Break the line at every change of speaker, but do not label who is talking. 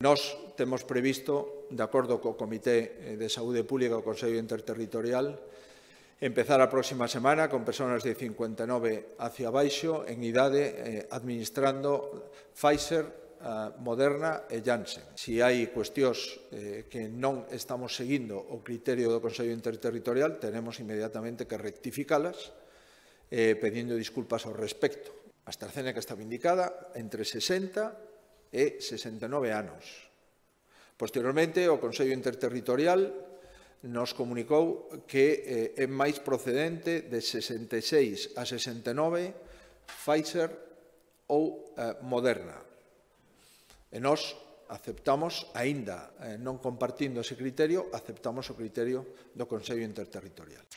Nós temos previsto, de acordo co Comité de Saúde Pública do Consello Interterritorial, empezar a próxima semana con persoas de 59 hacia baixo en idade eh, administrando Pfizer, eh, Moderna e Janssen. Se si hai cuestións eh, que non estamos seguindo o criterio do Consello Interterritorial, tenemos inmediatamente que rectificalas eh, pedindo disculpas ao respecto. A AstraZeneca estaba indicada entre 60 e 69 anos. Posteriormente, o Consello Interterritorial nos comunicou que eh, é máis procedente de 66 a 69 Pfizer ou eh, Moderna. E nós aceptamos, aínda eh, non compartindo ese criterio, aceptamos o criterio do Consello Interterritorial.